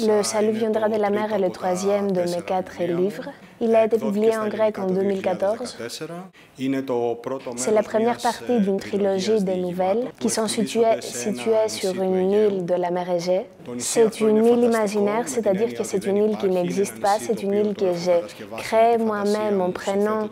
Le salut viendra de la mer est le troisième de mes quatre livres. Il a été publié en grec en 2014. C'est la première partie d'une trilogie de nouvelles qui sont situées, situées sur une île de la mer Égée. C'est une île imaginaire, c'est-à-dire que c'est une île qui n'existe pas, c'est une île que j'ai créée moi-même en prenant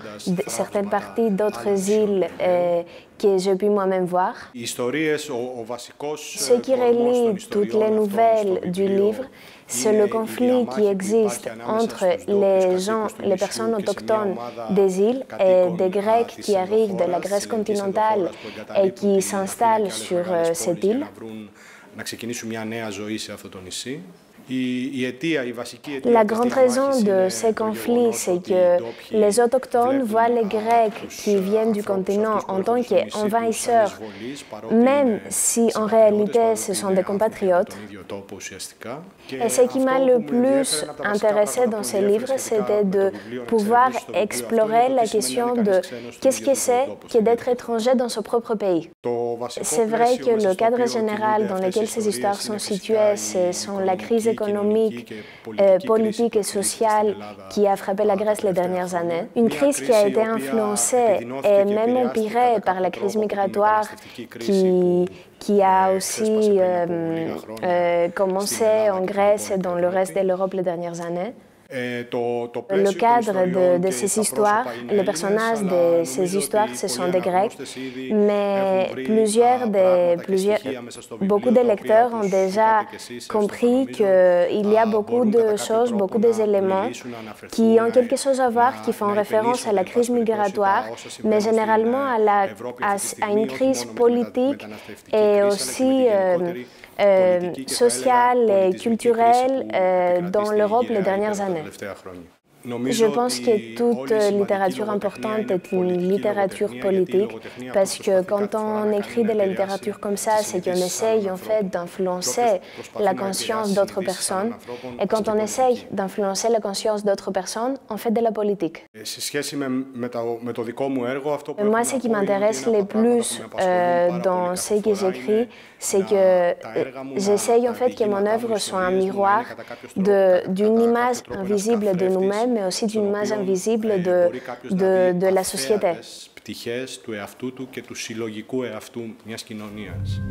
certaines parties d'autres îles euh, que j'ai pu moi-même voir. Ce qui relie toutes les nouvelles du livre, c'est le conflit qui existe entre les gens, les personnes autochtones des îles et des Grecs qui arrivent de la Grèce continentale et qui s'installent sur euh, cette île. La grande raison de ces conflits, c'est que les autochtones voient les Grecs qui viennent du continent en tant qu'envahisseurs, même si en réalité ce sont des compatriotes. Et ce qui m'a le plus intéressé dans ce livre, c'était de pouvoir explorer la question de qu'est-ce que c'est que d'être étranger dans son propre pays. C'est vrai que le cadre général dans lequel ces histoires sont situées, ce sont la crise économique, euh, politique et sociale qui a frappé la Grèce les dernières années. Une crise qui a été influencée et même empirée par la crise migratoire qui, qui a aussi euh, euh, commencé en Grèce et dans le reste de l'Europe les dernières années. Le cadre de, ces histoires, les personnages de ces histoires, ce sont des Grecs, mais plusieurs des, plusieurs, beaucoup de lecteurs ont déjà compris qu'il y a beaucoup de choses, beaucoup d'éléments qui ont quelque chose à voir, qui font référence à la crise migratoire, mais généralement à, la, à, une crise politique et aussi euh, sociale et culturelle euh, dans l'Europe les dernières années. τα τελευταία χρόνια. Je pense que toute littérature importante est une littérature politique parce que quand on écrit de la littérature comme ça, c'est qu'on essaye en fait d'influencer la conscience d'autres personnes. Et quand on essaye d'influencer la conscience d'autres personnes, on fait de la politique. Moi, ce qui m'intéresse le plus euh, dans ce que j'écris, c'est que euh, j'essaye en fait que mon œuvre soit un miroir d'une image invisible de nous-mêmes mais aussi d'une image invisible de, de, de la société. πτυχές του εαυτού του και του συλλογικού εαυτού μιας κοινωνίας.